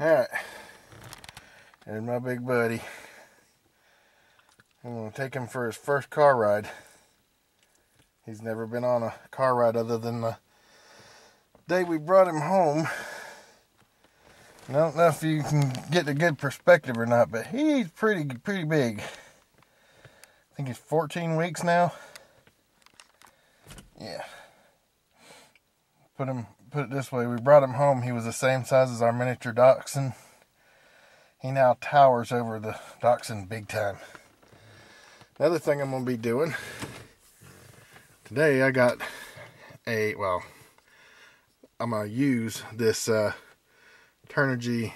Alright. There's my big buddy. I'm going to take him for his first car ride. He's never been on a car ride other than the day we brought him home. I don't know if you can get a good perspective or not, but he's pretty pretty big. I think he's 14 weeks now. Yeah. Put him put it this way, we brought him home. He was the same size as our miniature dachshund. He now towers over the dachshund big time. Another thing I'm going to be doing today, I got a, well, I'm going to use this uh, Turnigy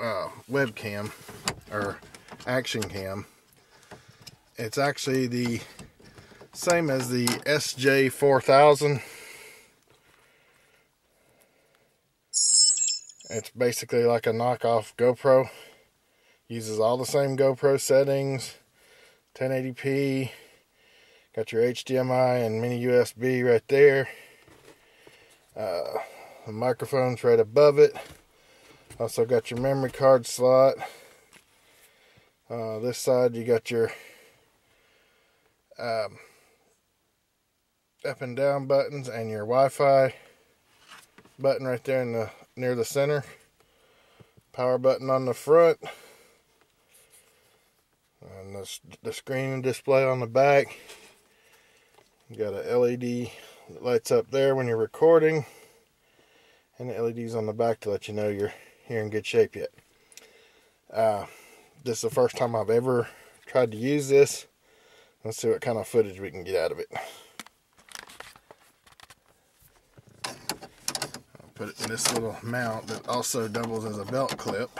uh, webcam or action cam. It's actually the same as the SJ4000 It's basically like a knockoff GoPro. Uses all the same GoPro settings. 1080p. Got your HDMI and mini USB right there. Uh, the microphone's right above it. Also got your memory card slot. Uh, this side you got your um, up and down buttons and your Wi-Fi button right there in the near the center. Power button on the front. And the, the screen display on the back. You got a LED that lights up there when you're recording. And the LEDs on the back to let you know you're here in good shape yet. Uh, this is the first time I've ever tried to use this. Let's see what kind of footage we can get out of it. Put it in this little mount that also doubles as a belt clip.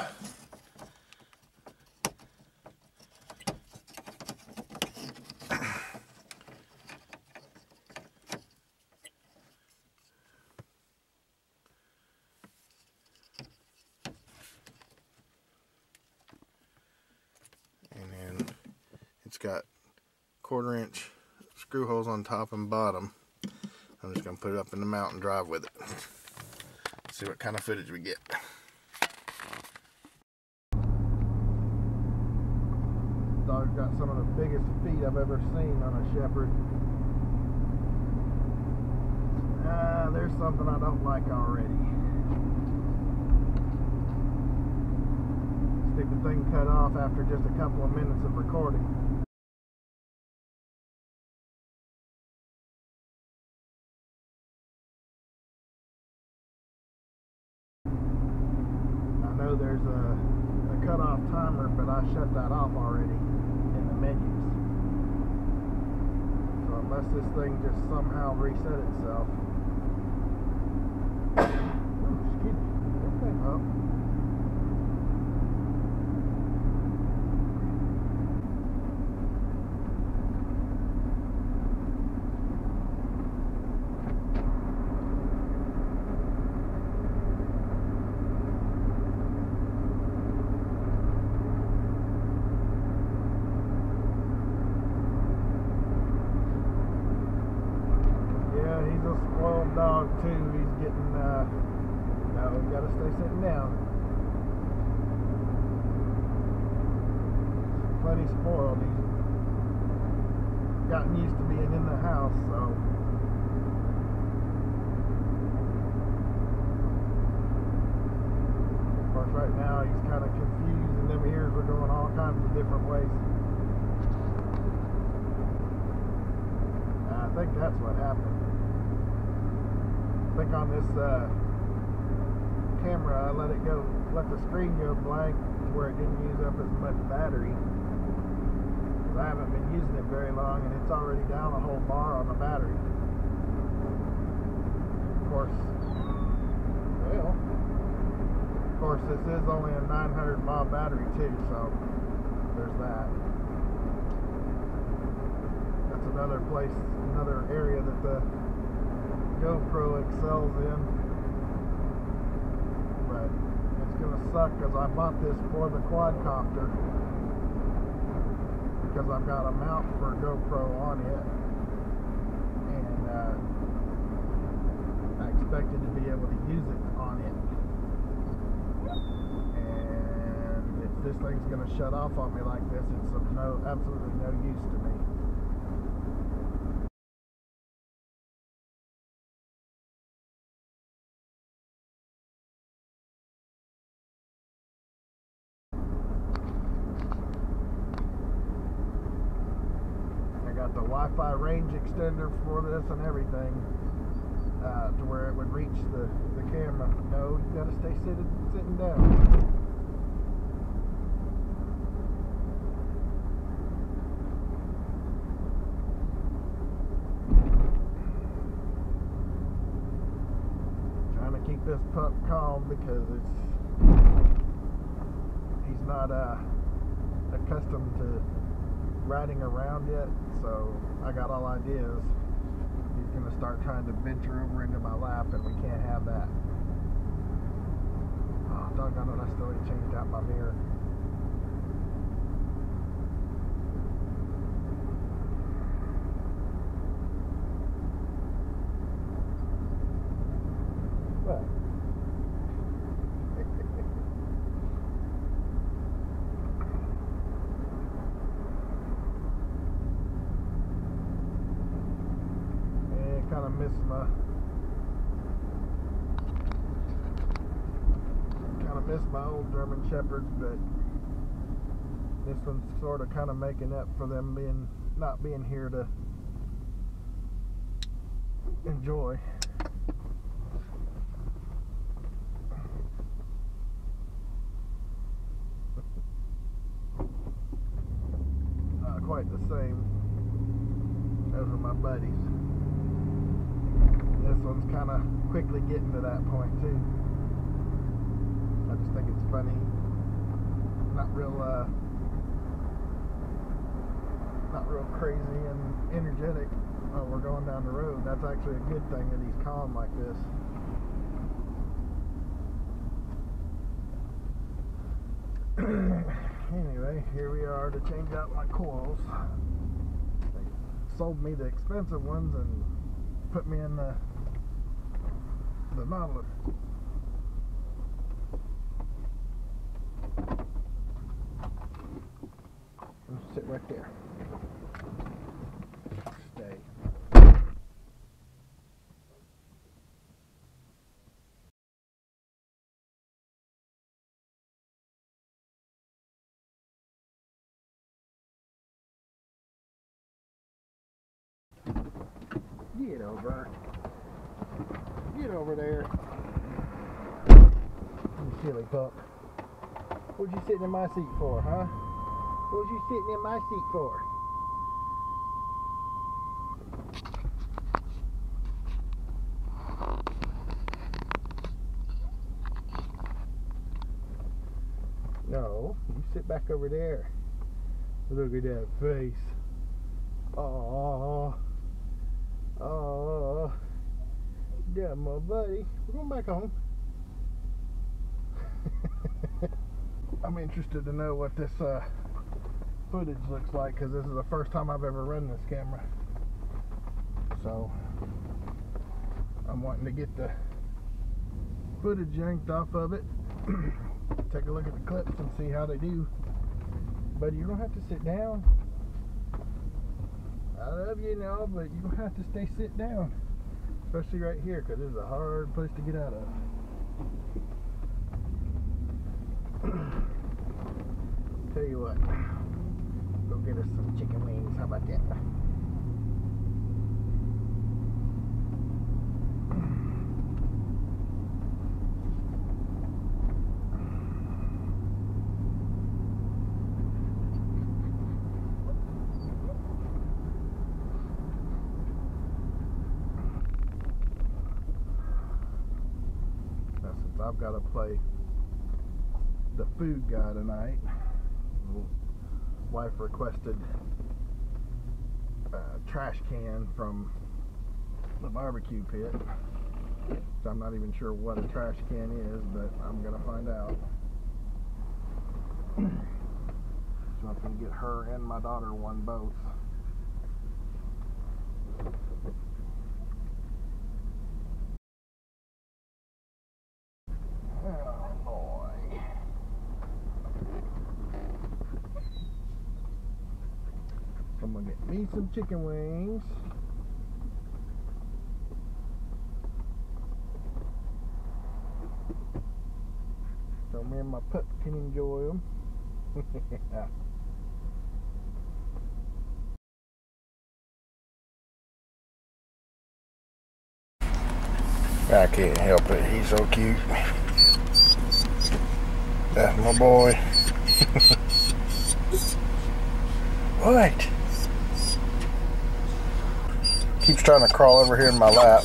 And then it's got quarter inch screw holes on top and bottom. I'm just going to put it up in the mount and drive with it see what kind of footage we get. Dog's got some of the biggest feet I've ever seen on a shepherd. Ah, there's something I don't like already. Stupid thing cut off after just a couple of minutes of recording. There's a, a cutoff timer, but I shut that off already in the menus. So unless this thing just somehow reset itself. Oh, excuse me. Oh. dog too. He's getting, uh, no, we gotta stay sitting down. Plenty spoiled. He's gotten used to being in the house, so. Of course, right now he's kind of confused and them ears are going all kinds of different ways. I think that's what happened think on this uh, camera, I let it go, let the screen go blank where it didn't use up as much battery. I haven't been using it very long and it's already down a whole bar on the battery. Of course, well, of course this is only a 900 mAh battery too, so there's that. That's another place, another area that the GoPro excels in. But it's going to suck because I bought this for the quadcopter because I've got a mount for GoPro on it. And uh, I expected to be able to use it on it. And if this thing's gonna shut off on me like this, it's of no absolutely no use to me. I got the Wi-Fi range extender for this and everything uh, to where it would reach the, the camera. No, you gotta stay sitting, sitting down. Trying to keep this pup calm because it's he's not uh, accustomed to riding around yet, so I got all ideas. He's gonna start trying to venture over into my lap, and we can't have that. Oh, doggone it, I still ain't changed out my mirror. What? Miss my kind of miss my old German Shepherds, but this one's sort of kind of making up for them being not being here to enjoy. Quite the same. Those are my buddies. This one's kind of quickly getting to that point too. I just think it's funny. Not real, uh, not real crazy and energetic. Oh, we're going down the road. That's actually a good thing that he's calm like this. anyway, here we are to change out my coils. They sold me the expensive ones and put me in the the Nautilus. Sit right there. Stay. Get over. Get over there. You silly pup. What you sitting in my seat for, huh? What you sitting in my seat for? No, you sit back over there. Look at that face. Oh, oh, yeah, my buddy. We're going back home. I'm interested to know what this uh, footage looks like because this is the first time I've ever run this camera. So I'm wanting to get the footage yanked off of it. Take a look at the clips and see how they do. But you don't have to sit down. I love you now, but you don't have to stay sit down. Especially right here because this is a hard place to get out of. Tell you what, go get us some chicken wings. How about that? Now, since I've got to play the food guy tonight, wife requested a trash can from the barbecue pit. So I'm not even sure what a trash can is, but I'm gonna find out. so I'm gonna get her and my daughter one both. Oh boy. I'm gonna get me some chicken wings. So me and my pup can enjoy them. I can't help it. He's so cute. That's my boy. what? Keeps trying to crawl over here in my lap.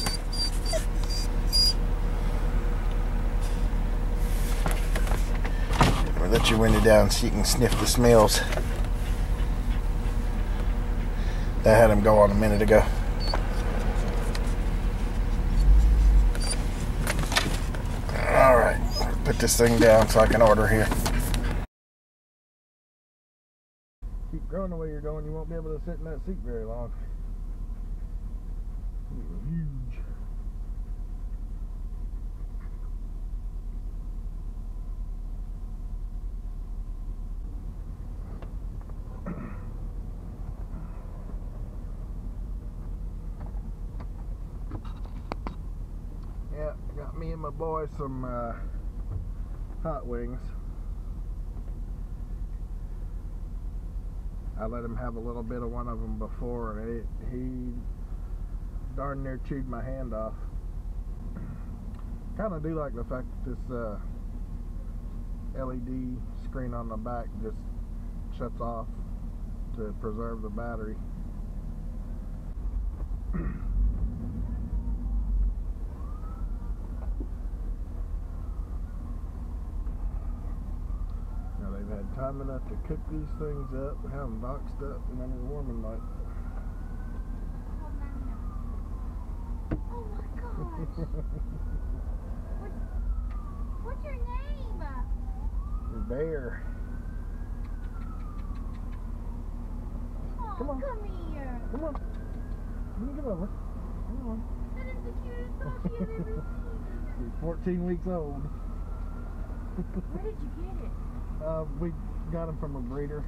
Let your window down so you can sniff the smells. That had him go on a minute ago. Alright, put this thing down so I can order here. Keep growing the way you're going, you won't be able to sit in that seat very long. Yeah, got me and my boy some uh, hot wings. I let him have a little bit of one of them before, and he darn near chewed my hand off. Kind of do like the fact that this uh, LED screen on the back just shuts off to preserve the battery. Now they've had time enough to cook these things up, have them boxed up, and then they're warming like. Oh my gosh. What, what's your name? Bear. Oh, Come on. come here. Come on. Let me get over. Come on. That is the cutest dog you've ever seen. She's 14 weeks old. Where did you get it? Uh, we got him from a breeder.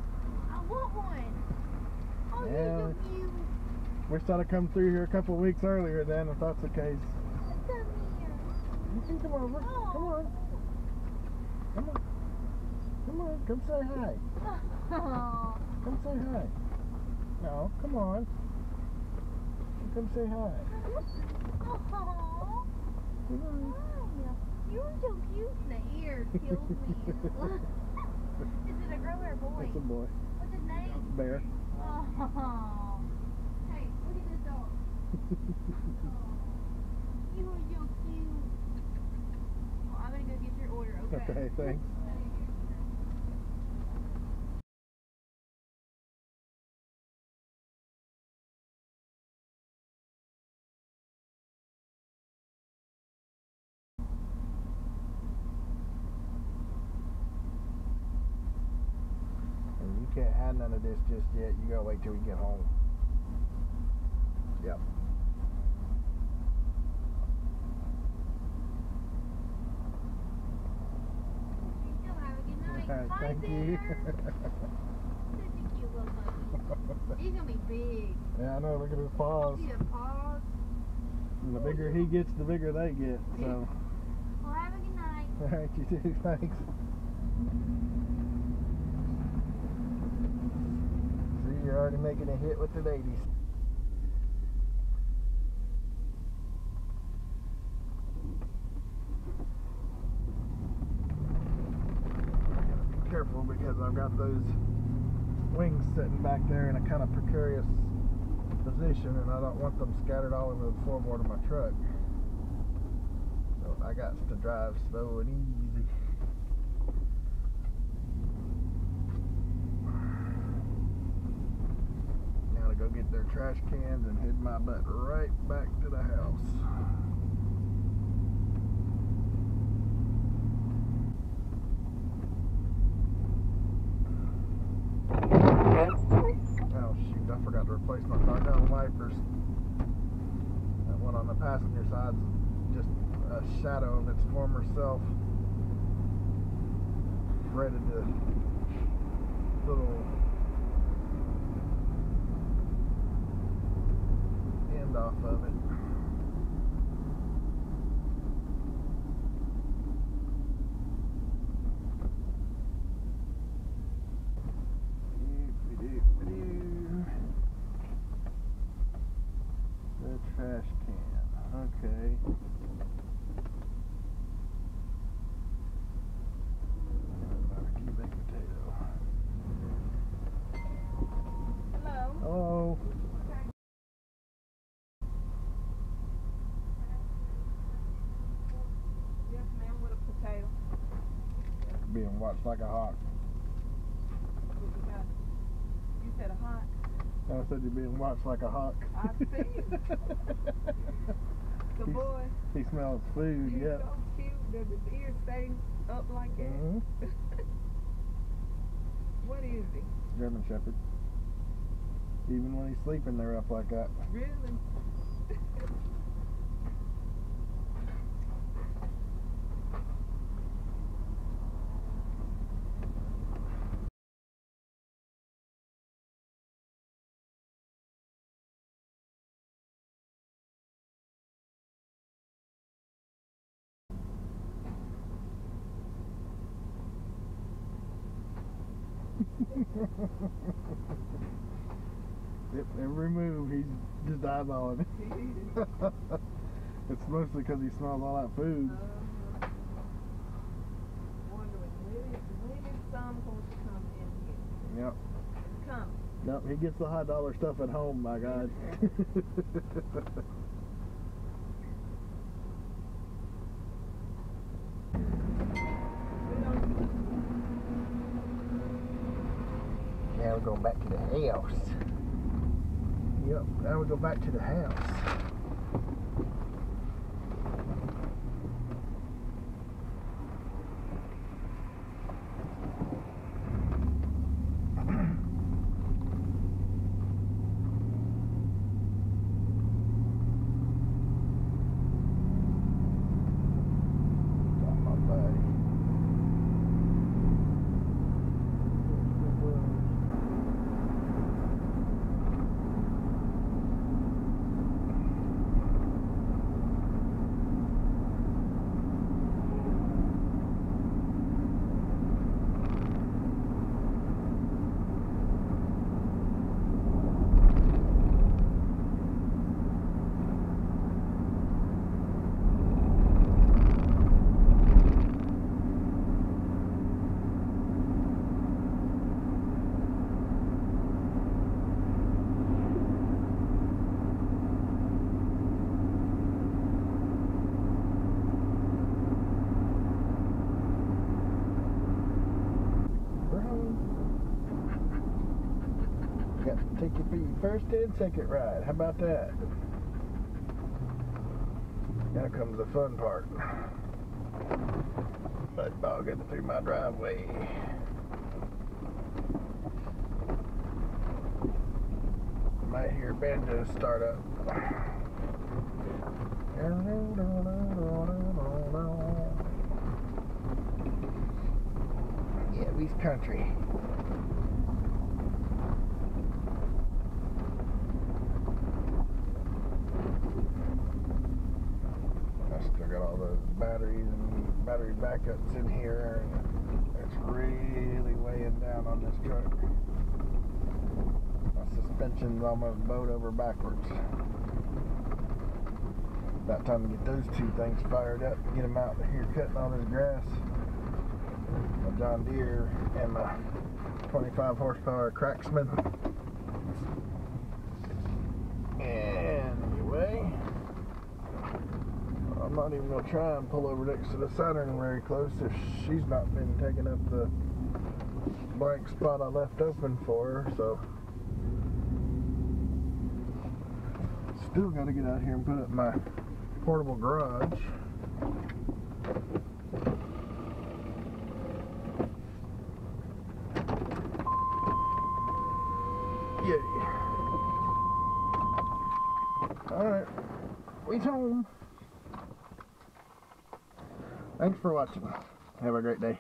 I want one. Oh, Yeah. cute. Wished I'd have come through here a couple weeks earlier then if that's the case. Come can come over. Come on. Come on. Come on. Come say hi. Come say hi. No, come on. Come say hi. Oh. Come on. Hi. You're so cute. The ear kills me. is it a girl or a boy? It's a boy. What's his name? Bear. Oh. Hey, look at this dog. You are so cute. Well, I'm gonna go get your order, okay? Thanks. And you can't have none of this just yet. You gotta wait till we get home. Yep. You still have a good night. Alright, Bye, thank you. A cute little puppy. He's gonna be big. yeah, I know. Look at his paws. Paws? The bigger he gets, the bigger they get. So, Well, have a good night. all right, you too. Thanks. See, you're already making a hit with the ladies. Be careful because I've got those wings sitting back there in a kind of precarious position and I don't want them scattered all over the floorboard of my truck. So I got to drive slow and easy. Now to go get their trash cans and head my butt right back to the house. shadow of its former self. Ready to little end off of it. Being watched like a hawk. You said a hot. I said you're being watched like a hawk. I see you. The boy, He smells food, he's yeah. so cute. Does his ears stay up like that? Mm -hmm. What is he? German Shepherd. Even when he's sleeping, they're up like that. Really? Every move he's just eyeballing it. It's mostly because he smells all that food. Uh, wondering when, when is some going to come in here? Yep. Come. Nope, he gets the high dollar stuff at home, my God. We don't now we're going back to the house. Yep, now we go back to the house. Got my buddy. Got to take your first and second ride. How about that? Now comes the fun part. Mud bogging through my driveway. Might hear banjos start up. Yeah, we's country. I still got all those batteries and battery backups in here, and it's really weighing down on this truck. My suspension's almost bowed over backwards. About time to get those two things fired up and get them out here cutting all this grass. My John Deere and my 25 horsepower Craftsman. Anyway. I'm not even gonna try and pull over next to the Saturn very close if she's not been taking up the blank spot I left open for her, so still gotta get out here and put up my portable garage. Yay. Alright. We home. Thanks for watching. Have a great day.